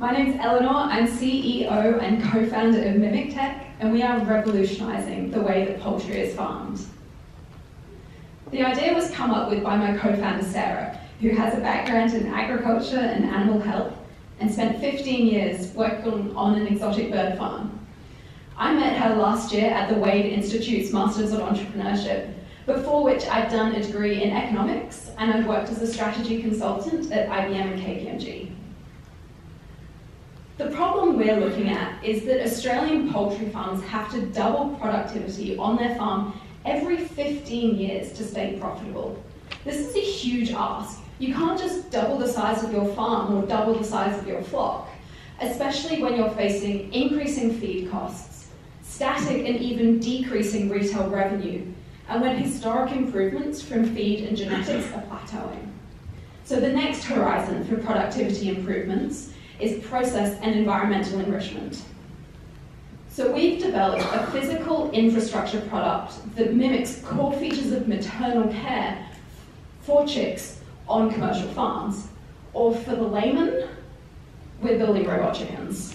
My name's Eleanor. I'm CEO and co-founder of MIMICTEC, and we are revolutionising the way that poultry is farmed. The idea was come up with by my co-founder Sarah, who has a background in agriculture and animal health, and spent 15 years working on an exotic bird farm. I met her last year at the Wade Institute's Masters of Entrepreneurship, before which I'd done a degree in economics and I'd worked as a strategy consultant at IBM and KPMG. The problem we're looking at is that Australian poultry farms have to double productivity on their farm every 15 years to stay profitable. This is a huge ask. You can't just double the size of your farm or double the size of your flock, especially when you're facing increasing feed costs, static and even decreasing retail revenue, and when historic improvements from feed and genetics are plateauing. So the next horizon for productivity improvements is process and environmental enrichment. So we've developed a physical infrastructure product that mimics core features of maternal care for chicks on commercial farms. Or for the layman, we're building robot chickens.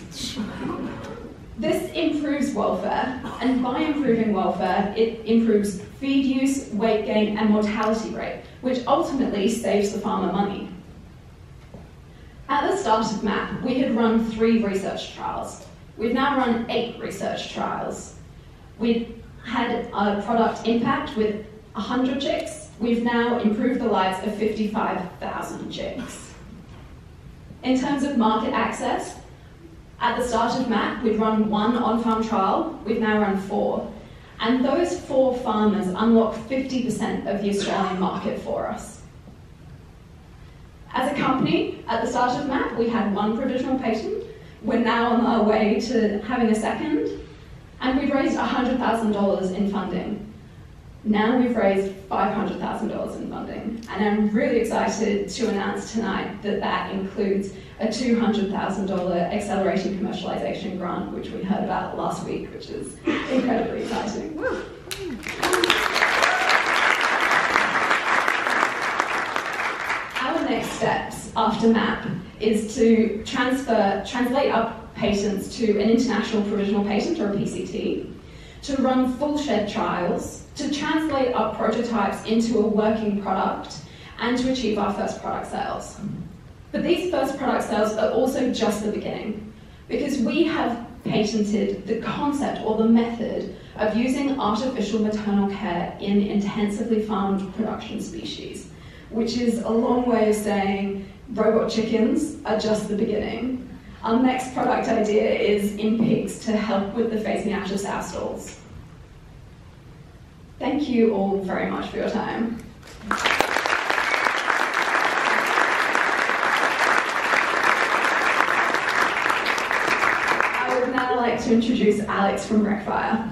This improves welfare, and by improving welfare, it improves feed use, weight gain, and mortality rate, which ultimately saves the farmer money. At the start of MAP, we had run three research trials. We've now run eight research trials. We've had a product impact with 100 chicks. We've now improved the lives of 55,000 chicks. In terms of market access, at the start of MAP, we'd run one on-farm trial, we've now run four. And those four farmers unlock 50% of the Australian market for us. A company, at the start of MAP, we had one provisional patent. We're now on our way to having a second. And we've raised $100,000 in funding. Now we've raised $500,000 in funding, and I'm really excited to announce tonight that that includes a $200,000 accelerated commercialization grant, which we heard about last week, which is incredibly exciting. Our next steps after MAP is to transfer, translate up patents to an international provisional patent or a PCT, to run full shed trials, to translate our prototypes into a working product and to achieve our first product sales. But these first product sales are also just the beginning because we have patented the concept or the method of using artificial maternal care in intensively farmed production species, which is a long way of saying robot chickens are just the beginning. Our next product idea is in pigs to help with the out of sow stalls. Thank you all very much for your time. I would now like to introduce Alex from Breckfire.